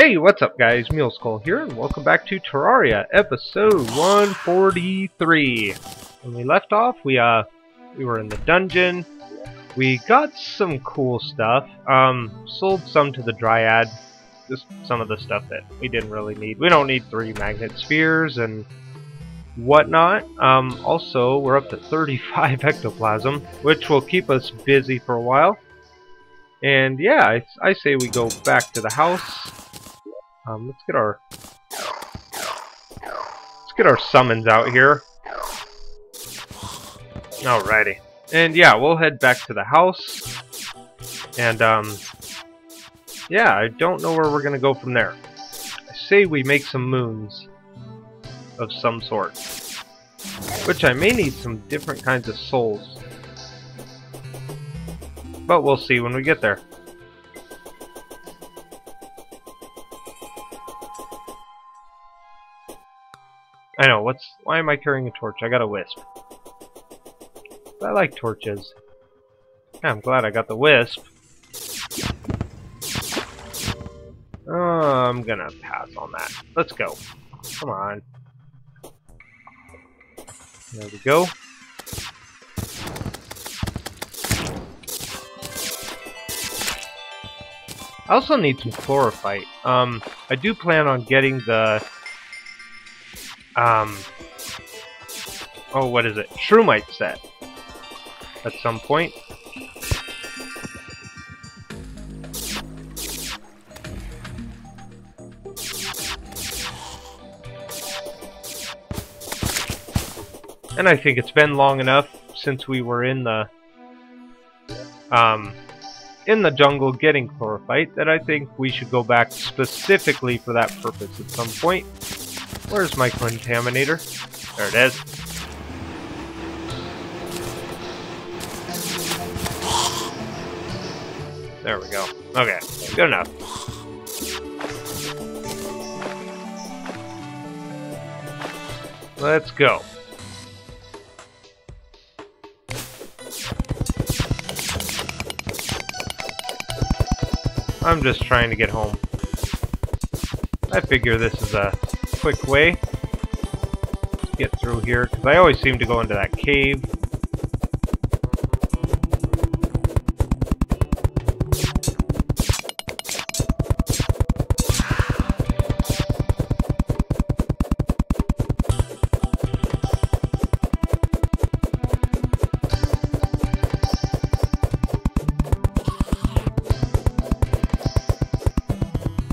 Hey, what's up guys? Muleskull here, and welcome back to Terraria, episode 143. When we left off, we uh, we were in the dungeon. We got some cool stuff. Um, sold some to the Dryad. Just some of the stuff that we didn't really need. We don't need three magnet spheres and whatnot. Um, also, we're up to 35 ectoplasm, which will keep us busy for a while. And yeah, I, I say we go back to the house. Um, let's get our let's get our summons out here. Alrighty, and yeah, we'll head back to the house. And um, yeah, I don't know where we're gonna go from there. I say we make some moons of some sort, which I may need some different kinds of souls. But we'll see when we get there. I know, what's why am I carrying a torch? I got a wisp. I like torches. Yeah, I'm glad I got the wisp. I'm gonna pass on that. Let's go. Come on. There we go. I also need some chlorophyte. Um, I do plan on getting the um, oh, what is it? Shroomite set at some point. And I think it's been long enough since we were in the um, in the jungle getting chlorophyte that I think we should go back specifically for that purpose at some point. Where's my Clentaminator? There it is. There we go. Okay, good enough. Let's go. I'm just trying to get home. I figure this is a quick way to get through here, because I always seem to go into that cave.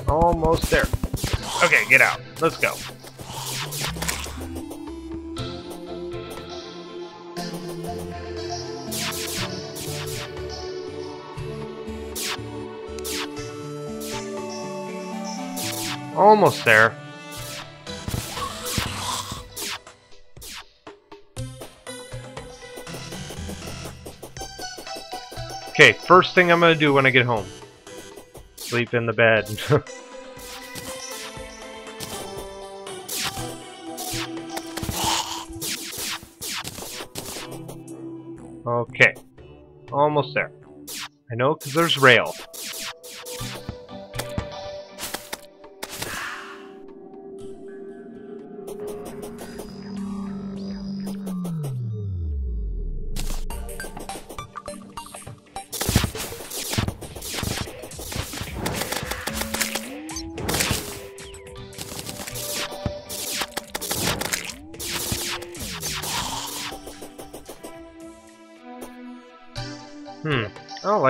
Almost there. Okay, get out. Let's go. Almost there. Okay, first thing I'm gonna do when I get home. Sleep in the bed. Almost there. I know, because there's rail.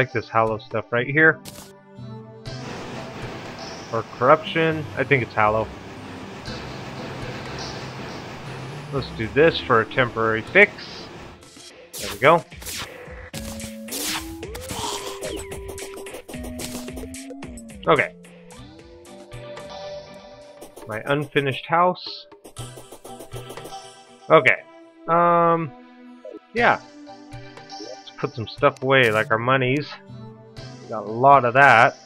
Like this Hallow stuff right here. Or corruption. I think it's Hallow. Let's do this for a temporary fix. There we go. Okay. My unfinished house. Okay. Um, yeah put some stuff away, like our monies. We got a lot of that.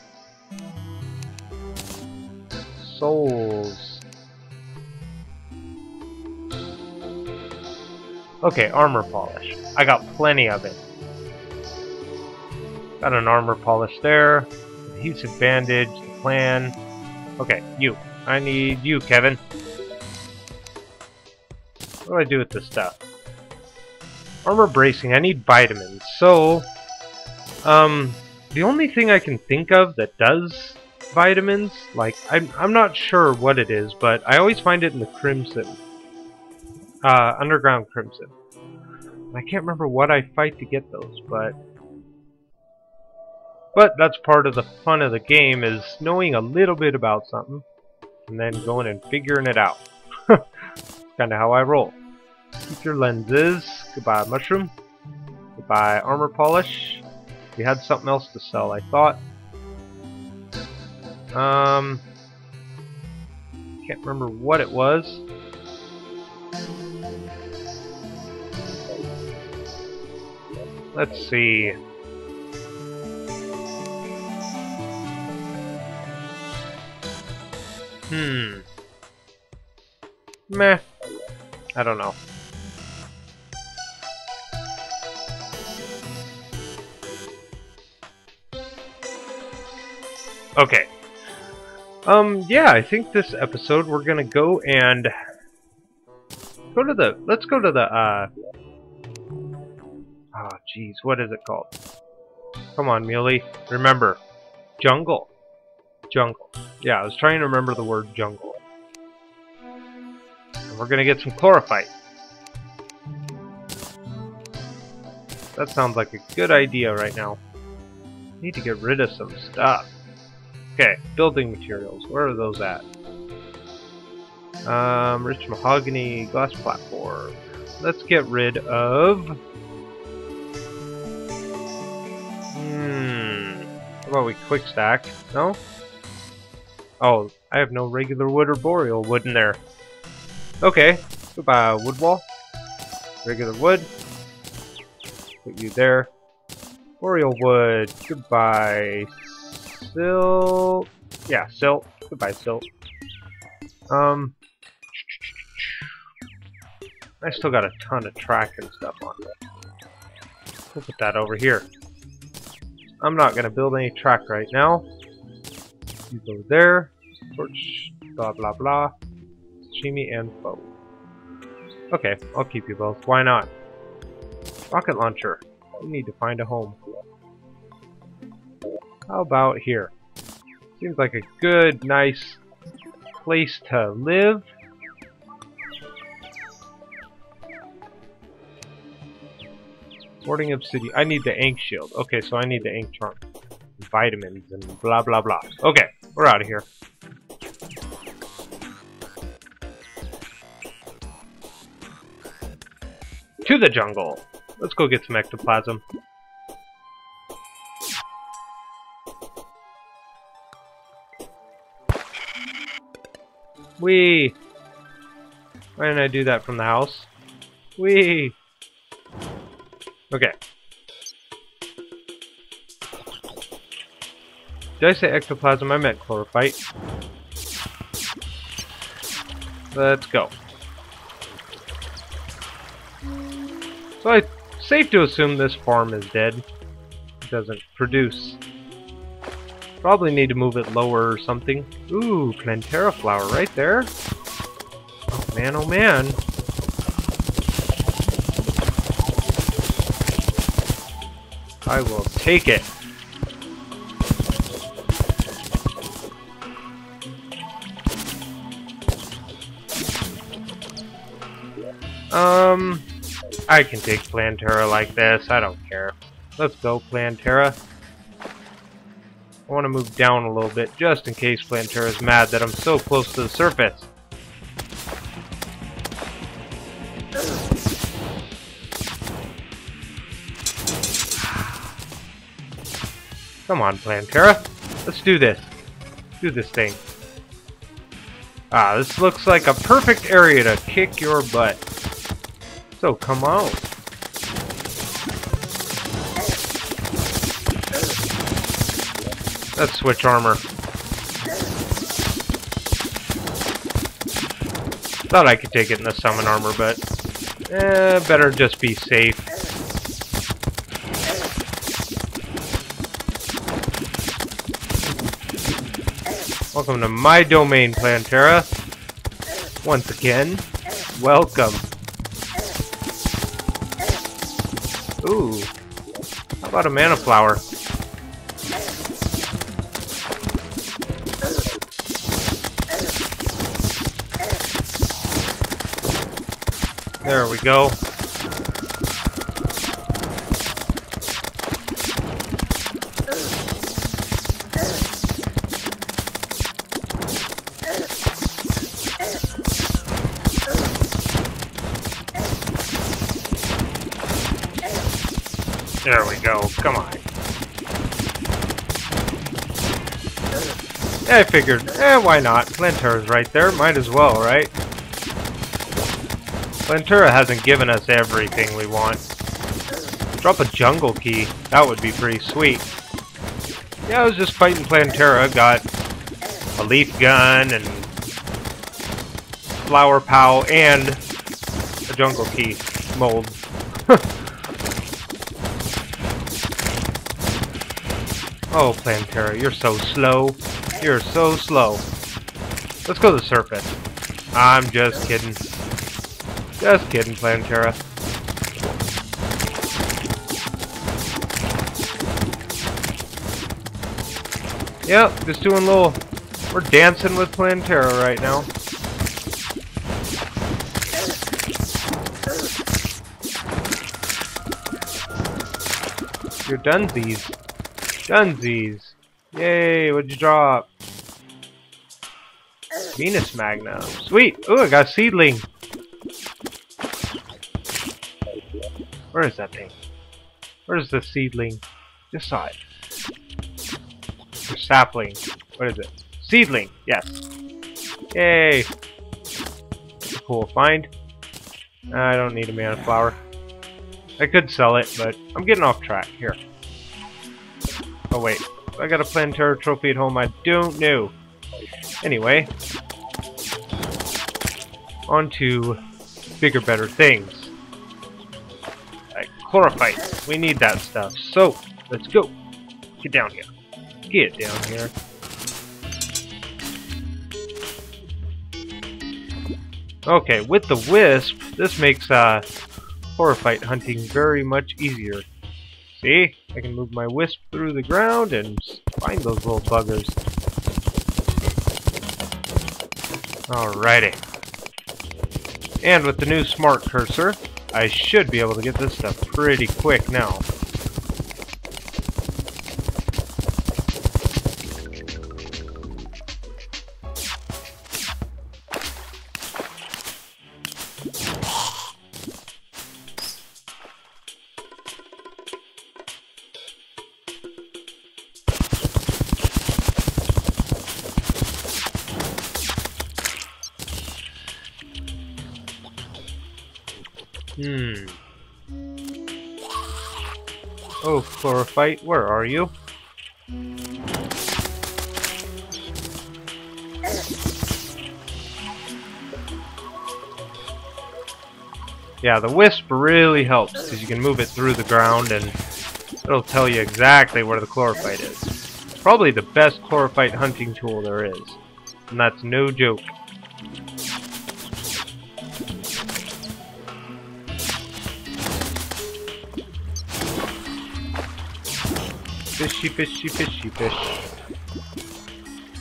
Souls. Okay, armor polish. I got plenty of it. Got an armor polish there. Adhesive bandage, plan. Okay, you. I need you, Kevin. What do I do with this stuff? Armor bracing. I need vitamins. So, um, the only thing I can think of that does vitamins, like, I'm, I'm not sure what it is, but I always find it in the Crimson. Uh, Underground Crimson. I can't remember what I fight to get those, but... But that's part of the fun of the game, is knowing a little bit about something, and then going and figuring it out. Kinda how I roll. Keep your lenses. Goodbye, mushroom. Goodbye, armor polish. We had something else to sell, I thought. Um, can't remember what it was. Let's see. Hmm. Meh. I don't know. Okay. Um, yeah, I think this episode we're gonna go and go to the let's go to the uh oh jeez, what is it called? Come on, Muley. Remember. Jungle. Jungle. Yeah, I was trying to remember the word jungle. And we're gonna get some chlorophyte. That sounds like a good idea right now. Need to get rid of some stuff. Okay, building materials. Where are those at? Um, rich mahogany glass platform. Let's get rid of... Hmm... How about we quick stack? No? Oh, I have no regular wood or boreal wood in there. Okay, goodbye wood wall. Regular wood. Put you there. Boreal wood. Goodbye Silt. Yeah, Silt. Goodbye, Silt. Um, I still got a ton of track and stuff on it. We'll put that over here. I'm not going to build any track right now. You go there. Torch. Blah, blah, blah. Sashimi and bow. Okay, I'll keep you both. Why not? Rocket launcher. We need to find a home. How about here? Seems like a good, nice place to live. Boarding obsidian. I need the Ankh Shield. Okay, so I need the ink trunk. Vitamins and blah blah blah. Okay, we're out of here. To the jungle. Let's go get some ectoplasm. Wee! Why didn't I do that from the house? Wee! Okay. Did I say ectoplasm? I meant chlorophyte. Let's go. So it's safe to assume this farm is dead. It doesn't produce Probably need to move it lower or something. Ooh, Plantera flower right there. Oh man, oh man. I will take it. Um, I can take Plantera like this. I don't care. Let's go, Plantera. I want to move down a little bit just in case Plantera is mad that I'm so close to the surface. Come on, Plantera. Let's do this. Do this thing. Ah, this looks like a perfect area to kick your butt. So come on. Let's switch armor. Thought I could take it in the summon armor, but eh, better just be safe. Welcome to my domain, Plantera. Once again, welcome. Ooh. How about a mana flower? We go. There we go. Come on. I figured, eh, why not? Plantera's right there. Might as well, right? Plantera hasn't given us everything we want. Drop a jungle key. That would be pretty sweet. Yeah, I was just fighting Plantera. Got a leaf gun and flower pow and a jungle key mold. Oh, Plantera, you're so slow. You're so slow. Let's go to the surface. I'm just kidding. Just kidding, Plantera. Yep, just doing a little... We're dancing with Plantera right now. You're dunsies. Dunsies. Yay, what'd you drop? Venus Magnum. Sweet! Ooh, I got a seedling. Where is that thing? Where's the seedling? Saw it. Or sapling. What is it? Seedling! Yes. Yay! Cool find. I don't need a mana flower. I could sell it, but I'm getting off track. Here. Oh wait, I got a Plantera trophy at home I don't know. Anyway, on to bigger, better things. Chlorophyte. We need that stuff. So, let's go. Get down here. Get down here. Okay, with the wisp, this makes uh, chlorophyte hunting very much easier. See? I can move my wisp through the ground and find those little buggers. Alrighty. And with the new smart cursor, I should be able to get this stuff pretty quick now. Chlorophyte, where are you? Yeah, the wisp really helps because you can move it through the ground and it'll tell you exactly where the chlorophyte is. Probably the best chlorophyte hunting tool there is. And that's no joke. Fishy, fishy, fishy, fish.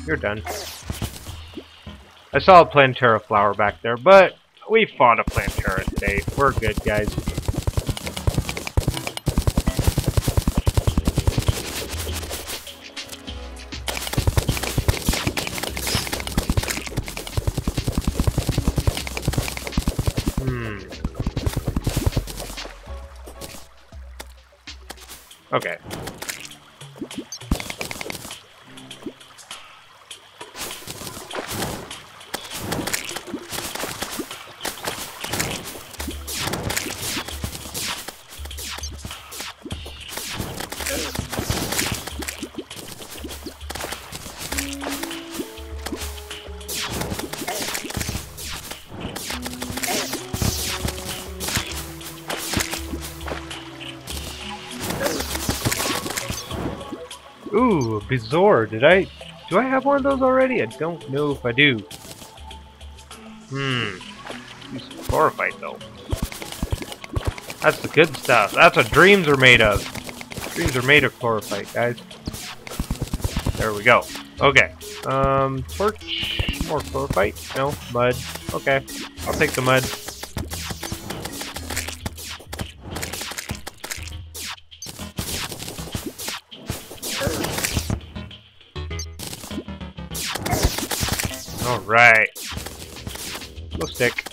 You're done. I saw a Plantera flower back there, but we fought a Plantera today. We're good, guys. Hmm. Okay. Bizarre. Did I Do I have one of those already? I don't know if I do. Hmm. Use chlorophyte though. That's the good stuff. That's what dreams are made of. Dreams are made of chlorophyte, guys. There we go. Okay. Um, torch. More chlorophyte. No. Mud. Okay. I'll take the mud. Go stick.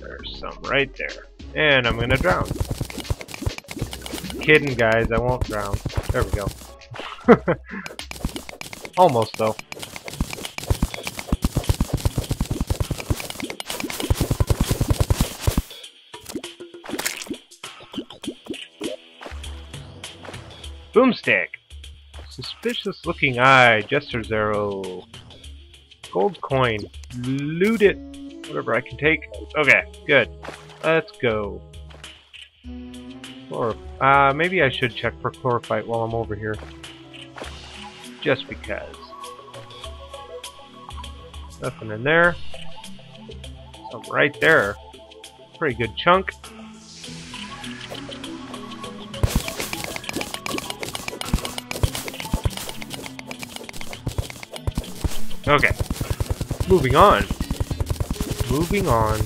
There's some right there. And I'm gonna drown. Kidding, guys. I won't drown. There we go. Almost, though. Boomstick. Suspicious looking eye. Jester's arrow. Gold coin. Loot it. Whatever I can take. Okay, good. Let's go. Or, uh, maybe I should check for chlorophyte while I'm over here. Just because. Nothing in there. Some right there. Pretty good chunk. Moving on. Moving on.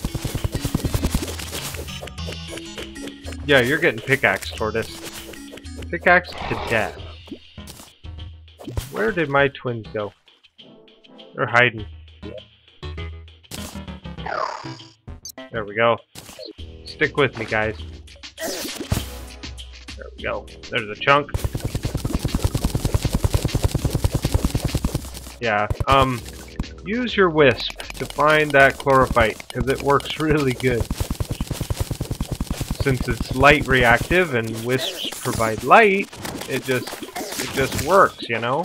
Yeah, you're getting pickaxe, Tortoise. Pickaxe to death. Where did my twins go? They're hiding. There we go. Stick with me, guys. There we go. There's a chunk. Yeah, um, use your wisp to find that chlorophyte, because it works really good. Since it's light reactive and wisps provide light, it just, it just works, you know?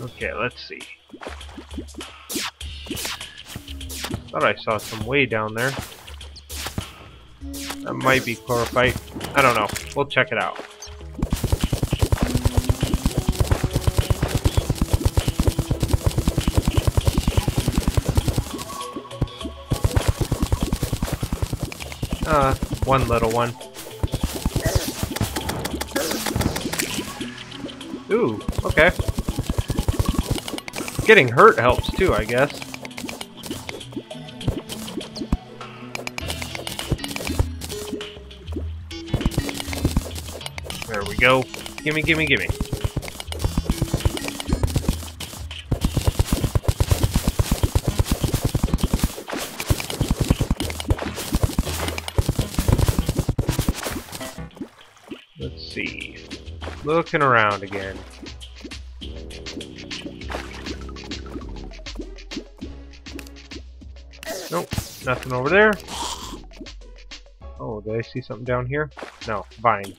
Okay, let's see. Thought I saw some way down there. That might be chlorophyte. I don't know. We'll check it out. Uh, one little one. Ooh, okay. Getting hurt helps too, I guess. There we go. Gimme, gimme, gimme. Looking around again. Nope, nothing over there. Oh, did I see something down here? No, vines.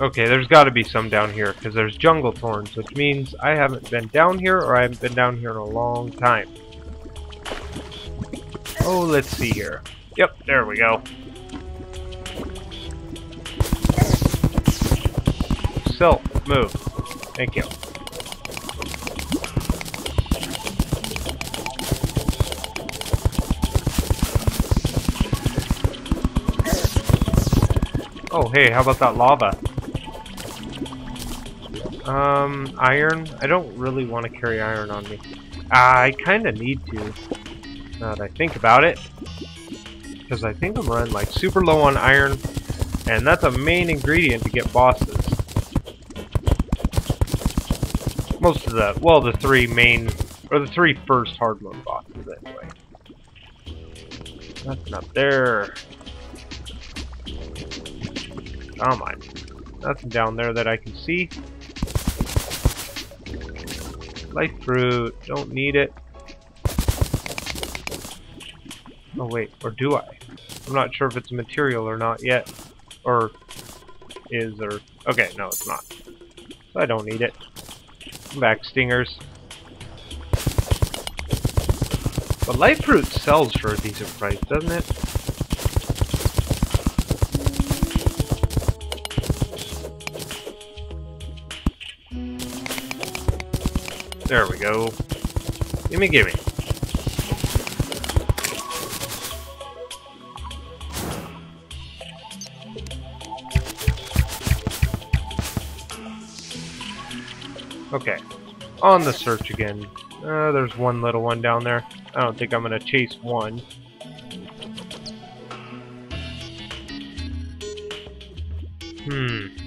Okay, there's got to be some down here, because there's jungle thorns, which means I haven't been down here, or I haven't been down here in a long time. Oh, let's see here. Yep, there we go. Silt, move. Thank you. Oh, hey, how about that lava? Um, iron? I don't really want to carry iron on me. I kind of need to, now that I think about it. Because I think I'm running like super low on iron, and that's a main ingredient to get bosses. Most of the, well, the three main, or the three first hard mode bosses anyway. Nothing up there. Oh my. Nothing down there that I can see. Life fruit. Don't need it. Oh wait, or do I? I'm not sure if it's material or not yet. Or is, or... Okay, no, it's not. So I don't need it. Come back, stingers. But life fruit sells for a decent price, doesn't it? There we go. Gimme, gimme. Okay. On the search again. Uh, there's one little one down there. I don't think I'm gonna chase one. Hmm.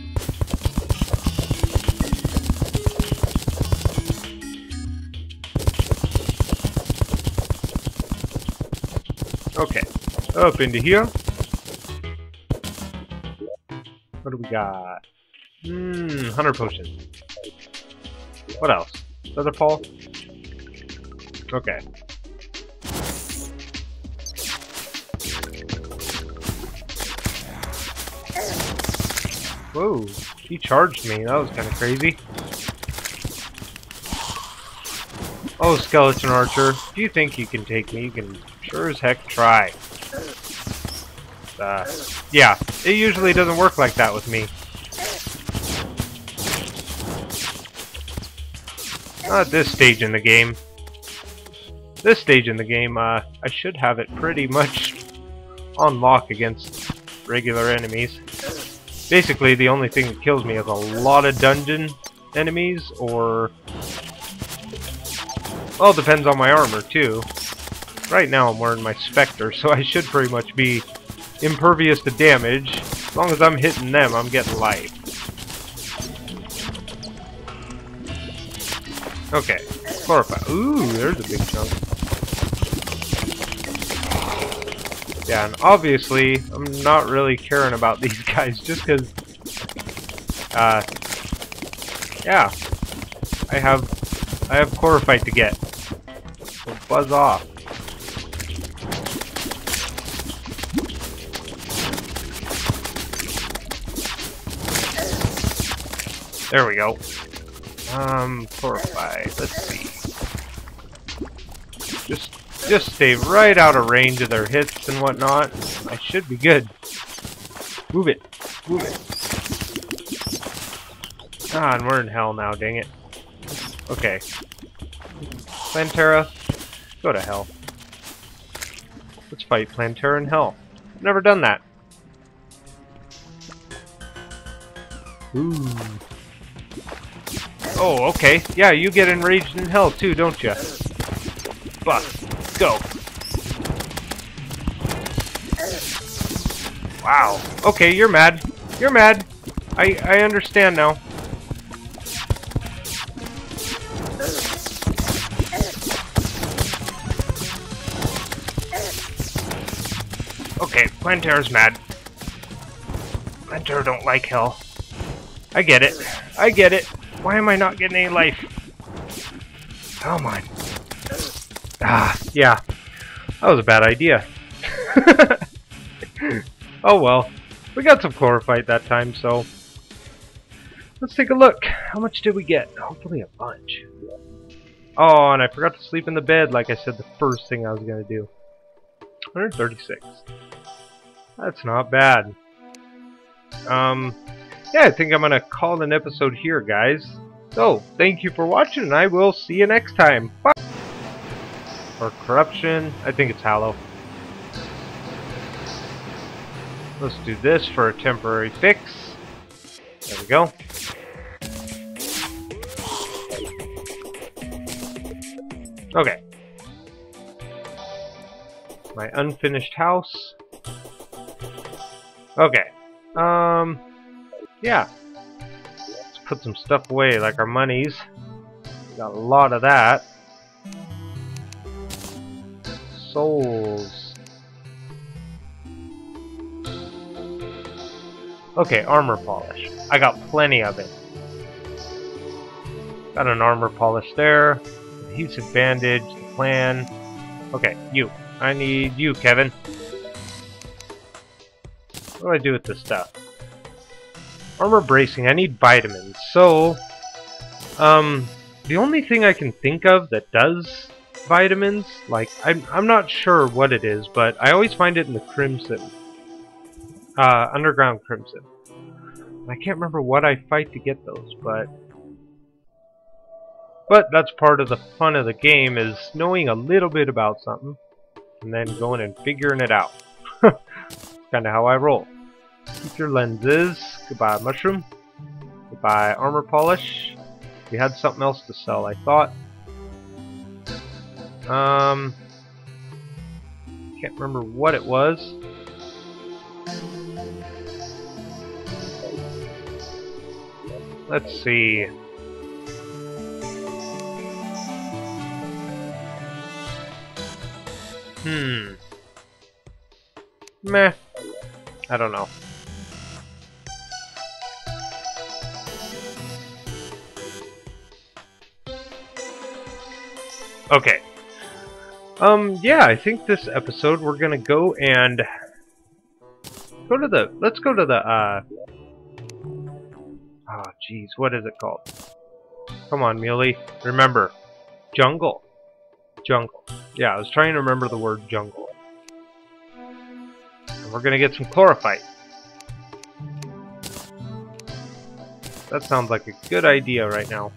Up into here. What do we got? Hmm, 100 potions. What else? Feather fall? Okay. Whoa, he charged me. That was kind of crazy. Oh, Skeleton Archer, if you think you can take me, you can sure as heck try. Uh, yeah, it usually doesn't work like that with me. Not this stage in the game. This stage in the game, uh, I should have it pretty much on lock against regular enemies. Basically, the only thing that kills me is a lot of dungeon enemies, or... Well, it depends on my armor, too. Right now I'm wearing my Spectre, so I should pretty much be impervious to damage. As long as I'm hitting them, I'm getting life. Okay. Chlorophyte. Ooh, there's a big chunk. Yeah, and obviously, I'm not really caring about these guys just because, uh, yeah, I have, I have chlorophyte to get. So buzz off. There we go. Um, four or five. Let's see. Just, just stay right out of range of their hits and whatnot. I should be good. Move it. Move it. Ah, and we're in hell now, dang it. Okay. Plantera, go to hell. Let's fight Plantera in hell. Never done that. Ooh. Oh, okay. Yeah, you get enraged in hell too, don't you? Buff, go. Wow. Okay, you're mad. You're mad. I I understand now. Okay, Plantera's mad. Plantera don't like hell. I get it. I get it. Why am I not getting any life? Come on. Ah, yeah. That was a bad idea. oh well. We got some chlorophyte that time, so... Let's take a look. How much did we get? Hopefully a bunch. Oh, and I forgot to sleep in the bed like I said the first thing I was going to do. 136. That's not bad. Um, yeah, I think I'm going to call an episode here, guys. So, thank you for watching, and I will see you next time. Bye! Or Corruption. I think it's Hallow. Let's do this for a temporary fix. There we go. Okay. My unfinished house. Okay. Um, yeah. Let's put some stuff away, like our monies. Got a lot of that. Souls. Okay, armor polish. I got plenty of it. Got an armor polish there. Adhesive bandage, the plan. Okay, you. I need you, Kevin. What do I do with this stuff? Armor bracing. I need vitamins. So, um, the only thing I can think of that does vitamins, like, I'm, I'm not sure what it is, but I always find it in the Crimson. Uh, Underground Crimson. I can't remember what I fight to get those, but... But that's part of the fun of the game, is knowing a little bit about something, and then going and figuring it out. Kinda how I roll. Keep your lenses. Goodbye, mushroom. Goodbye, armor polish. We had something else to sell, I thought. Um, can't remember what it was. Let's see. Hmm. Meh. I don't know. Um, yeah, I think this episode we're gonna go and go to the let's go to the uh Oh jeez, what is it called? Come on, Muley. Remember. Jungle. Jungle. Yeah, I was trying to remember the word jungle. And we're gonna get some chlorophyte. That sounds like a good idea right now.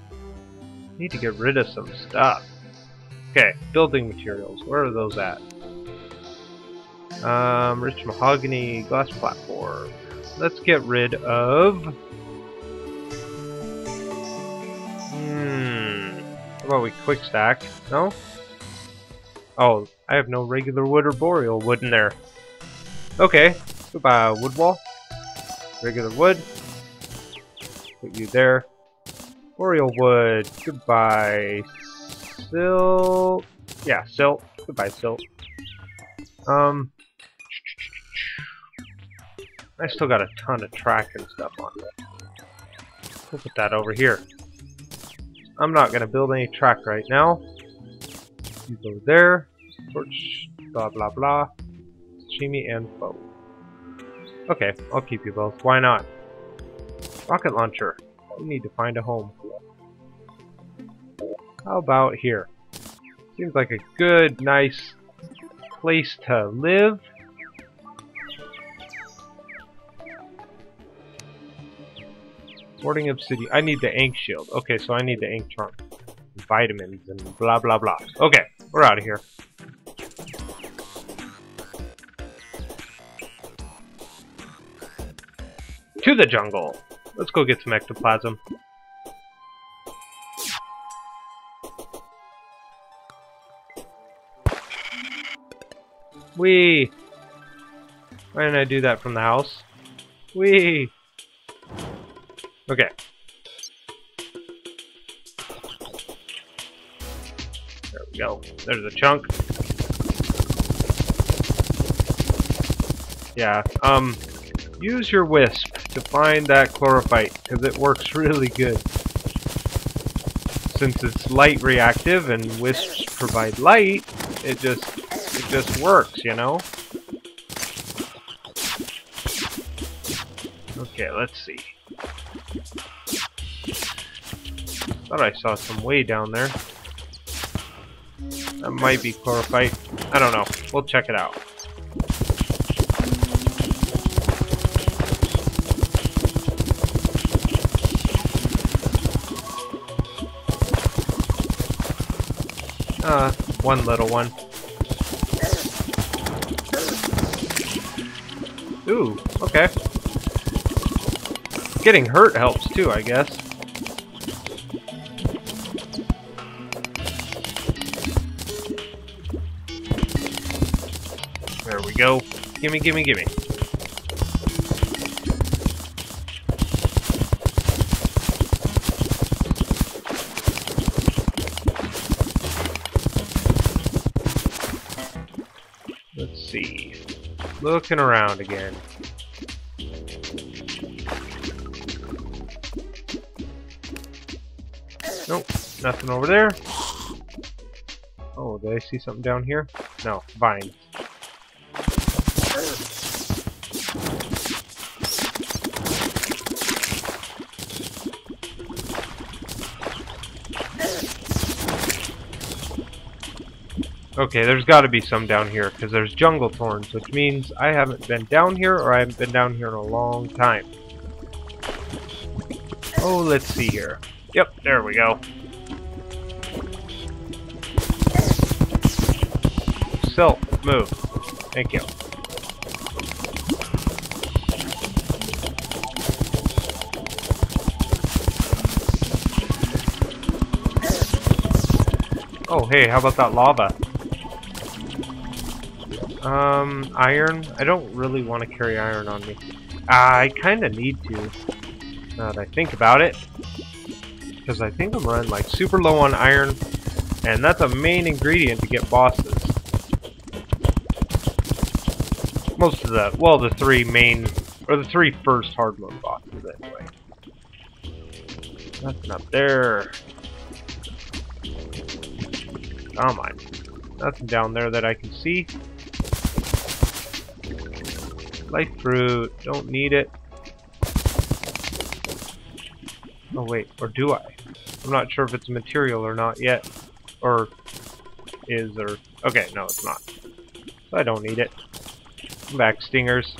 Need to get rid of some stuff. Okay, building materials. Where are those at? Um, rich mahogany glass platform. Let's get rid of... Hmm. How about we quick stack? No? Oh, I have no regular wood or boreal wood in there. Okay, goodbye wood wall. Regular wood. Put you there. Boreal wood. Goodbye silt. Yeah, silt. Goodbye, silt. Um, I still got a ton of track and stuff on it. We'll put that over here. I'm not gonna build any track right now. You go there. Torch. Blah blah blah. Sashimi and bow. Okay, I'll keep you both. Why not? Rocket launcher. We need to find a home. How about here? Seems like a good, nice place to live. Boarding obsidian. I need the Ankh Shield. Okay, so I need the ink trunk. Vitamins and blah blah blah. Okay, we're out of here. To the jungle. Let's go get some ectoplasm. Wee! Why didn't I do that from the house? Wee! Okay. There we go. There's a chunk. Yeah, um, use your wisp to find that chlorophyte, because it works really good. Since it's light reactive and wisps provide light, it just it just works, you know? Okay, let's see. Thought I saw some way down there. That might be chlorophyte. I don't know. We'll check it out. Uh, one little one. Ooh, okay. Getting hurt helps too, I guess. There we go. Gimme, gimme, gimme. Looking around again. Nope, nothing over there. Oh, did I see something down here? No, vine. Okay, there's got to be some down here, because there's jungle thorns, which means I haven't been down here, or I haven't been down here in a long time. Oh, let's see here. Yep, there we go. Silk, move. Thank you. Oh, hey, how about that lava? Um, iron? I don't really want to carry iron on me. I kind of need to, now that I think about it. Because I think I'm running like super low on iron, and that's a main ingredient to get bosses. Most of the, well, the three main, or the three first hard mode bosses anyway. Nothing up there. Oh my. Nothing down there that I can see. Life fruit. Don't need it. Oh wait, or do I? I'm not sure if it's material or not yet. Or is or... Okay, no it's not. So I don't need it. Come back, stingers.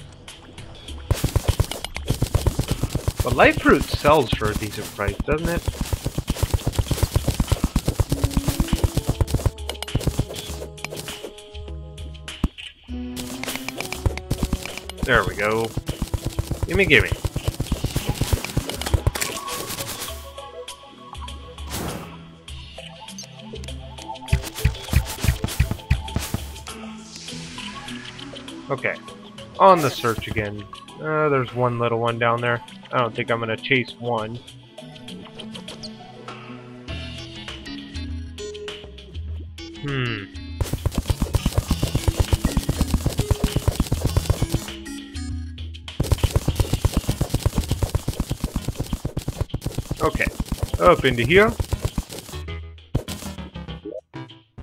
But life fruit sells for a decent price, doesn't it? There we go. Gimme, gimme. Okay. On the search again. Uh, there's one little one down there. I don't think I'm gonna chase one. Hmm. Up into here.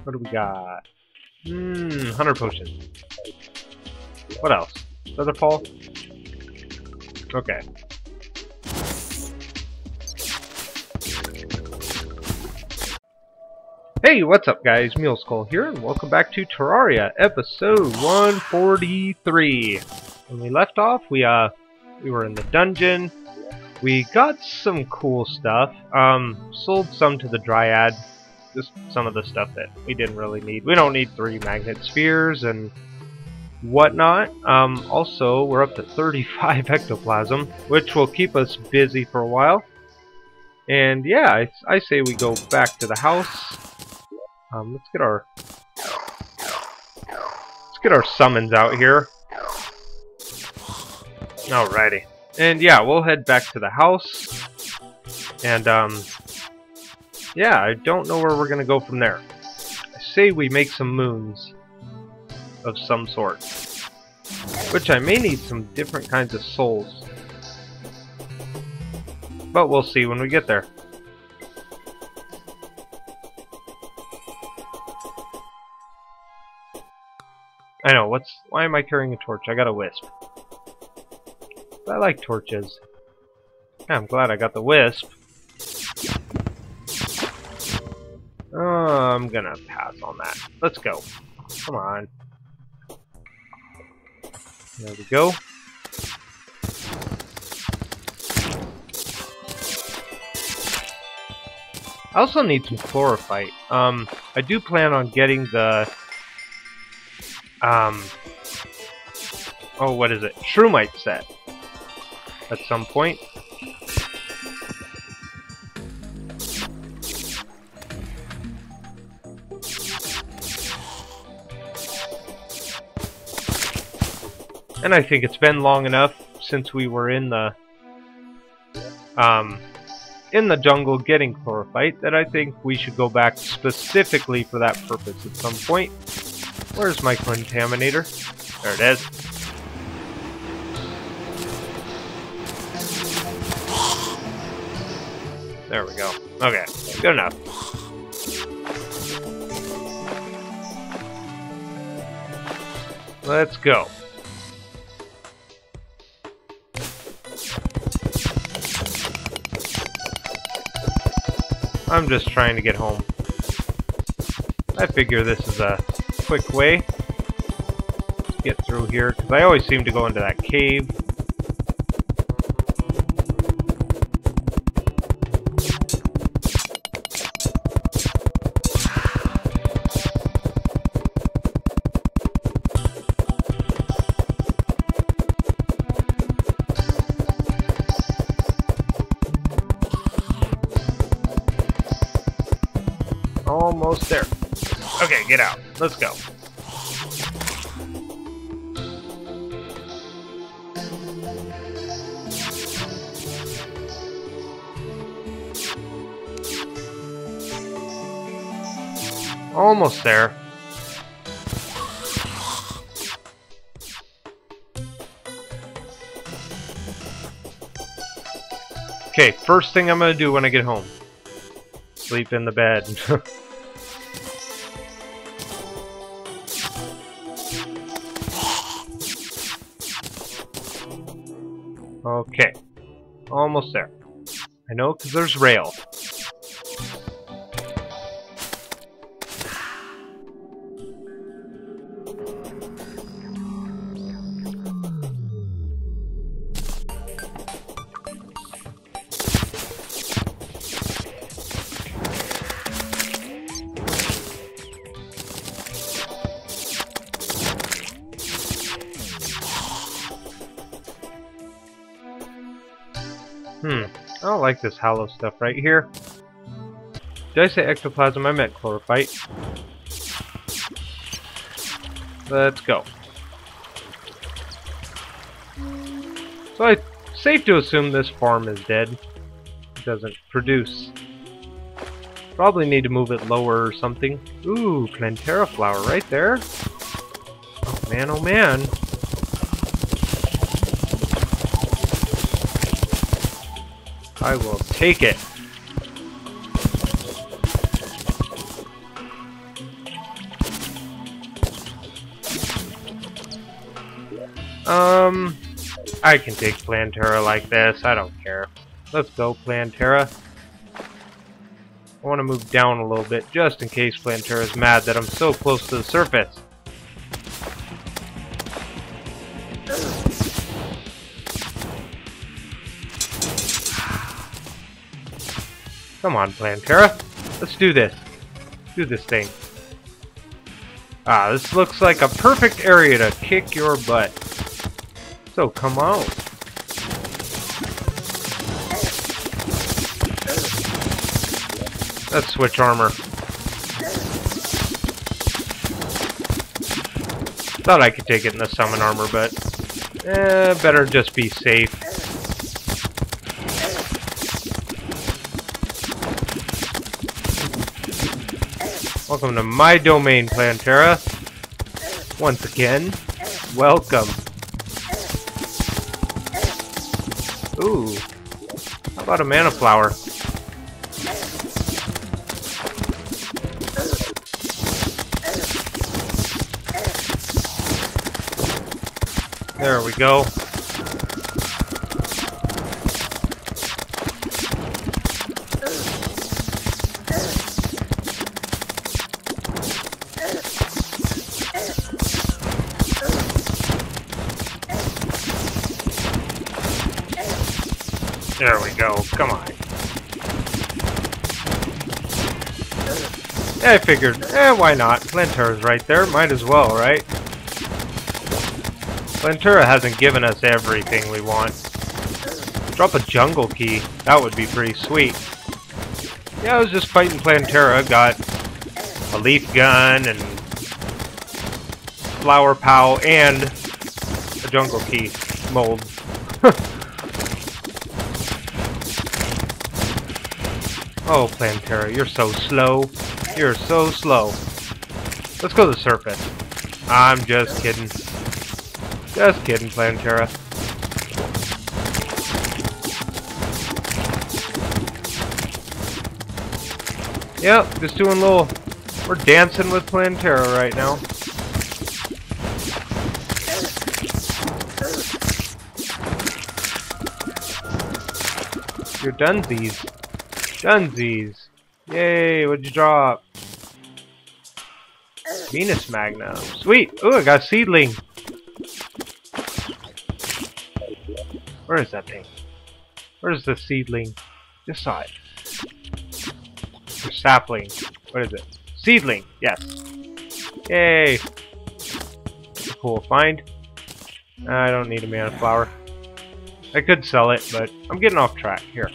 What do we got? Hmm, 100 potions. What else? Feather fall? Okay. Hey, what's up guys? Muleskull here, and welcome back to Terraria, episode 143. When we left off, we uh, we were in the dungeon, we got some cool stuff. Um, sold some to the Dryad. Just some of the stuff that we didn't really need. We don't need three magnet spheres and whatnot. Um, also, we're up to 35 ectoplasm, which will keep us busy for a while. And yeah, I, I say we go back to the house. Um, let's get our let's get our summons out here. Alrighty. And yeah, we'll head back to the house. And, um, yeah, I don't know where we're going to go from there. I say we make some moons of some sort. Which I may need some different kinds of souls. But we'll see when we get there. I know, what's... Why am I carrying a torch? I got a wisp. I like torches. I'm glad I got the wisp. Oh, I'm gonna pass on that. Let's go. Come on. There we go. I also need some chlorophyte. Um, I do plan on getting the, um, oh, what is it? Shroomite set at some point. And I think it's been long enough since we were in the um, in the jungle getting chlorophyte that I think we should go back specifically for that purpose at some point. Where's my Clentaminator? There it is. There we go. Okay, good enough. Let's go. I'm just trying to get home. I figure this is a quick way. To get through here, because I always seem to go into that cave. Almost there. Okay, get out. Let's go. Almost there. Okay, first thing I'm gonna do when I get home. Sleep in the bed. Almost there. I know because there's rail. Like this Hallow stuff right here. Did I say ectoplasm? I meant chlorophyte. Let's go. So it's safe to assume this farm is dead. It doesn't produce. Probably need to move it lower or something. Ooh, Plantera flower right there. Oh man, oh man. I will take it. Um, I can take Plantera like this. I don't care. Let's go, Plantera. I want to move down a little bit, just in case Plantera is mad that I'm so close to the surface. Come on, Plantera. Let's do this. Do this thing. Ah, this looks like a perfect area to kick your butt. So come on. Let's switch armor. Thought I could take it in the summon armor, but eh, better just be safe. Welcome to my domain, Plantera. Once again, welcome. Ooh. How about a mana flower? There we go. There we go. Come on. Yeah, I figured. Eh, why not? Plantera's right there. Might as well, right? Plantera hasn't given us everything we want. Drop a jungle key. That would be pretty sweet. Yeah, I was just fighting Plantera. Got a leaf gun and flower pow and a jungle key mold. Oh, Plantera, you're so slow. You're so slow. Let's go to the surface. I'm just kidding. Just kidding, Plantera. Yep, just doing a little... We're dancing with Plantera right now. You're these. Dunsies! Yay, what'd you drop? Venus Magnum. Sweet! Ooh, I got seedling! Where is that thing? Where's the seedling? Saw it. Or sapling. What is it? Seedling! Yes. Yay! Cool find. I don't need a mana flower. I could sell it, but I'm getting off track. Here.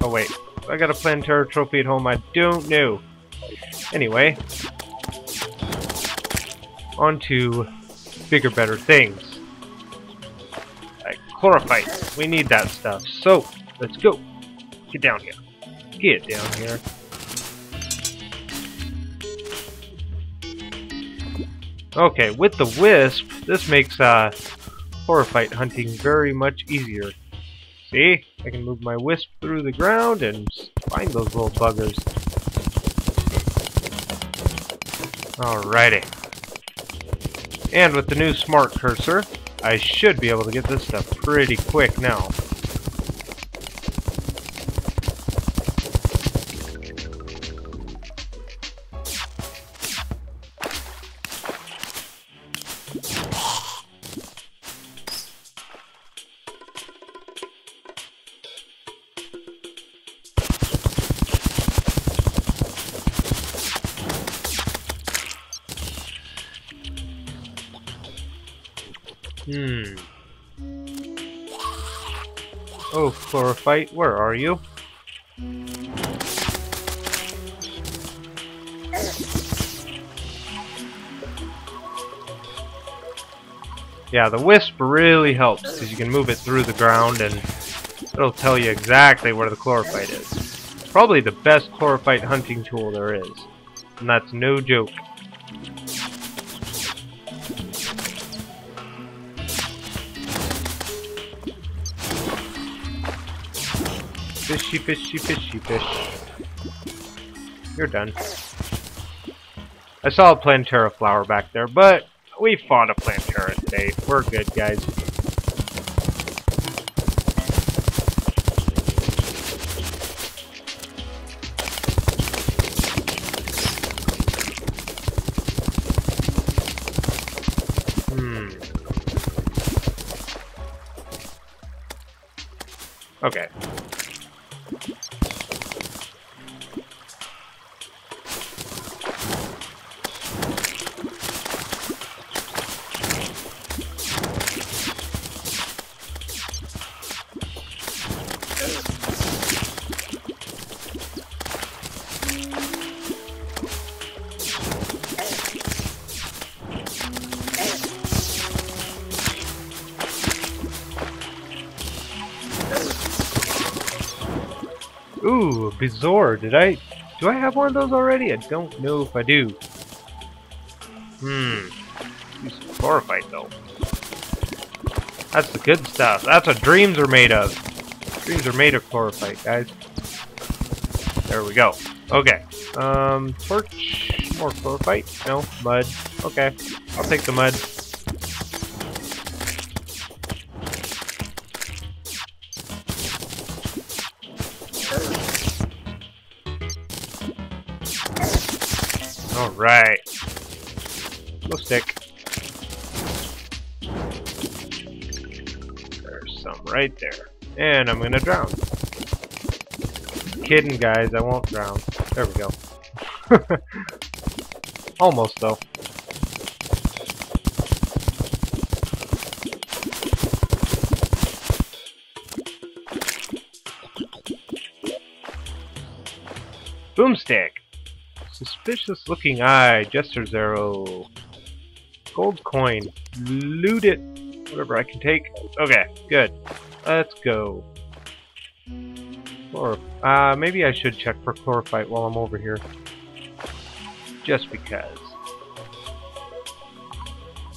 Oh wait. I got a Plantera trophy at home I don't know. Anyway. On to bigger, better things. Like chlorophyte. We need that stuff. So, let's go. Get down here. Get down here. Okay, with the wisp, this makes uh, chlorophyte hunting very much easier. See? I can move my wisp through the ground and find those little buggers. Alrighty. And with the new smart cursor, I should be able to get this stuff pretty quick now. Chlorophyte, where are you? Yeah, the wisp really helps because you can move it through the ground and it'll tell you exactly where the chlorophyte is. Probably the best chlorophyte hunting tool there is. And that's no joke. Fishy, fishy, fishy, fish. You're done. I saw a Plantera flower back there, but we fought a Plantera today. We're good, guys. Hmm. Okay. Bezoar. Did I... Do I have one of those already? I don't know if I do. Hmm. Use chlorophyte, though. That's the good stuff. That's what dreams are made of. Dreams are made of chlorophyte, guys. There we go. Okay. Um, torch. More chlorophyte. No, mud. Okay. I'll take the mud. Alright. Go stick. There's some right there. And I'm gonna drown. Kidding, guys. I won't drown. There we go. Almost, though. Boomstick! Suspicious looking eye, Jester Zero. Gold coin. Loot it. Whatever I can take. Okay, good. Let's go. Or, uh, maybe I should check for chlorophyte while I'm over here. Just because.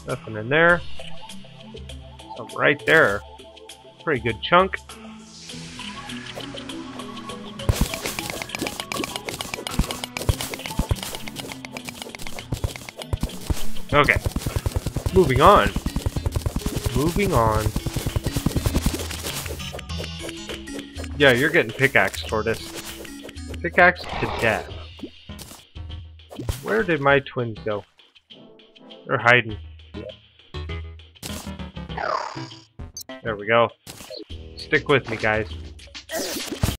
Nothing in there. Some right there. Pretty good chunk. Okay. Moving on. Moving on. Yeah, you're getting pickaxe, Tortoise. Pickaxe to death. Where did my twins go? They're hiding. There we go. Stick with me, guys.